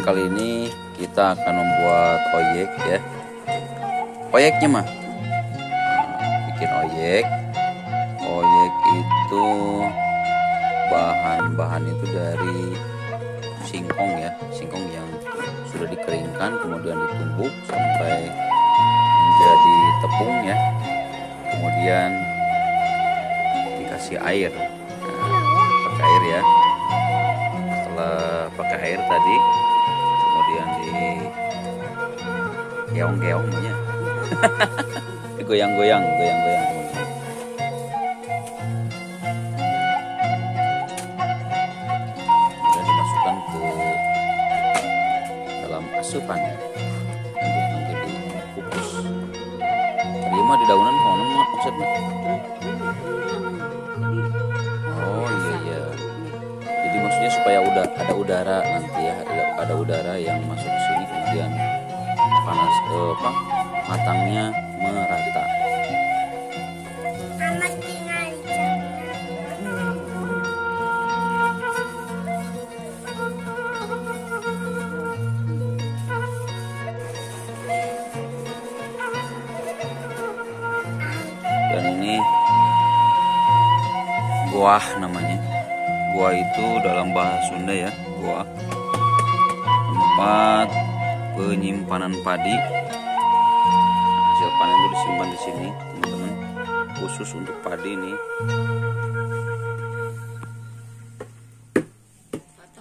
kali ini kita akan membuat oyek ya. Oyeknya mah? Bikin oyek. Oyek itu bahan-bahan itu dari singkong ya. Singkong yang sudah dikeringkan kemudian ditumbuk sampai menjadi tepung ya. Kemudian dikasih air keong-keong namanya goyang-goyang goyang-goyang. Teman-teman kemudian dimasukkan ke dalam asupan. Untuk nanti dikukus. Tadi mah di daunan mah maksudnya. Oh iya iya. Jadi maksudnya supaya udah ada udara nanti ya ada, ada udara yang masuk ke sini kemudian panas. Eh, apa matangnya merata. Dan ini goah namanya. Goah itu dalam bahasa Sunda ya goah tempat penyimpanan padi. Hasil panen itu disimpan di sini teman-teman? Khusus untuk padi nih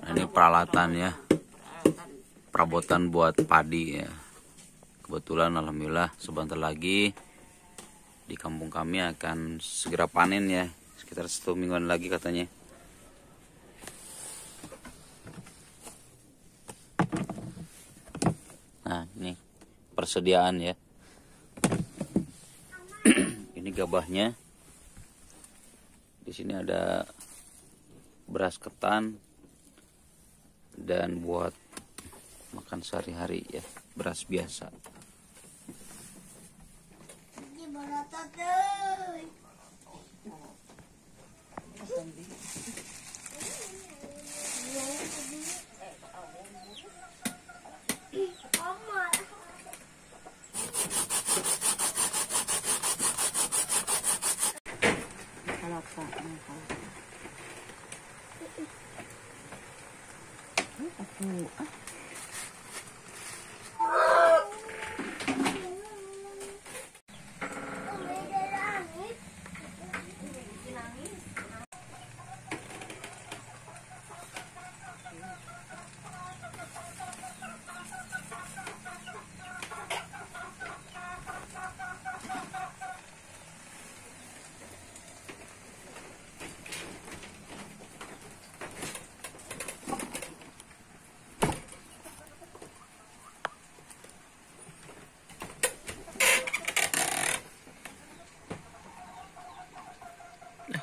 Nah, ini peralatan ya. Perabotan buat padi ya. Kebetulan alhamdulillah sebentar lagi di kampung kami akan segera panen ya. Sekitar satu mingguan lagi katanya nah ini persediaan ya. Ini gabahnya. Di sini ada beras ketan dan buat makan sehari-hari ya. Beras biasa うん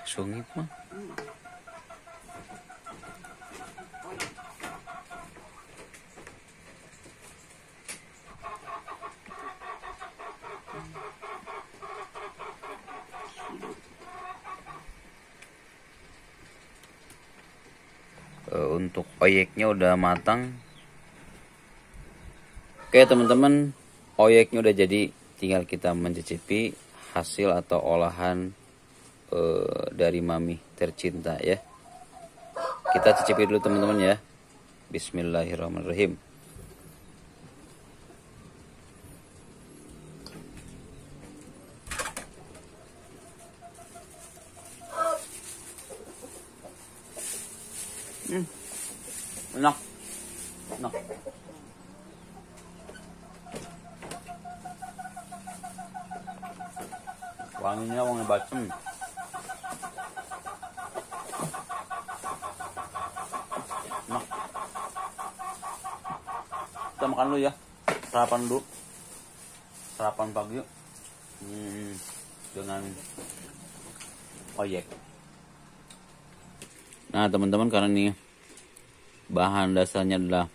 sungit mah Eh, untuk oyeknya udah matang. Oke teman-teman. Oyeknya udah jadi. Tinggal kita mencicipi hasil atau olahan eh, dari mami tercinta ya kita cicipi dulu teman-teman ya Bismillahirrahmanirrahim Hmm. Enak. Wanginya wangi bacem. Kita makan dulu ya. Sarapan dulu. Sarapan pagi. Hmm, dengan oyek. Nah teman-teman karena nih bahan dasarnya adalah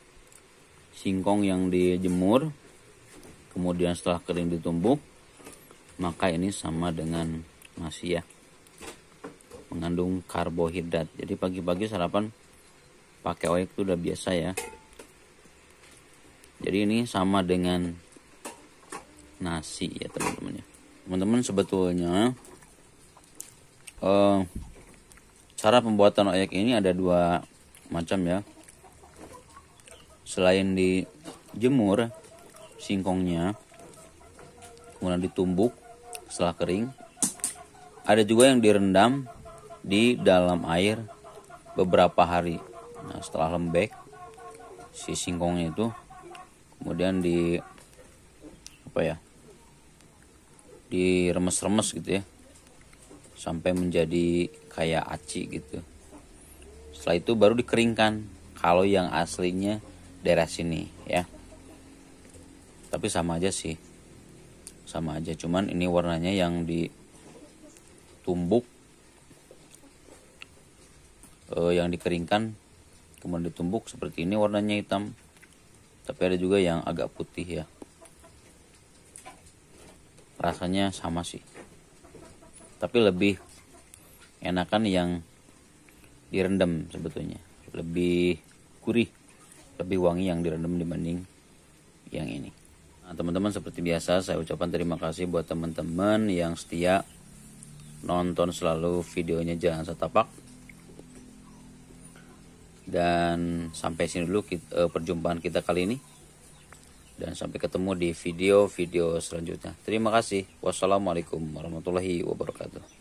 singkong yang dijemur kemudian setelah kering ditumbuk maka ini sama dengan nasi ya mengandung karbohidrat jadi pagi-pagi sarapan pakai oyek itu udah biasa ya jadi ini sama dengan nasi ya teman-teman ya. Teman-teman sebetulnya eh, cara pembuatan oyek ini ada dua macam ya. Selain dijemur singkongnya kemudian ditumbuk setelah kering ada juga yang direndam di dalam air beberapa hari. Nah setelah lembek si singkongnya itu kemudian di apa ya diremes-remes gitu ya. Sampai menjadi kayak aci gitu. Setelah itu baru dikeringkan kalau yang aslinya daerah sini ya. Tapi sama aja sih. Sama aja cuman ini warnanya yang ditumbuk eh, yang dikeringkan kemudian ditumbuk seperti ini warnanya hitam tapi ada juga yang agak putih ya. Rasanya sama sih. Tapi lebih enakan yang direndam sebetulnya. Lebih gurih lebih wangi yang direndam dibanding yang ini. Nah teman-teman seperti biasa saya ucapkan terima kasih buat teman-teman yang setia nonton selalu videonya. Jangan setapak dan sampai sini dulu kita, eh, perjumpaan kita kali ini. Dan sampai ketemu di video-video selanjutnya. Terima kasih. Wassalamualaikum warahmatullahi wabarakatuh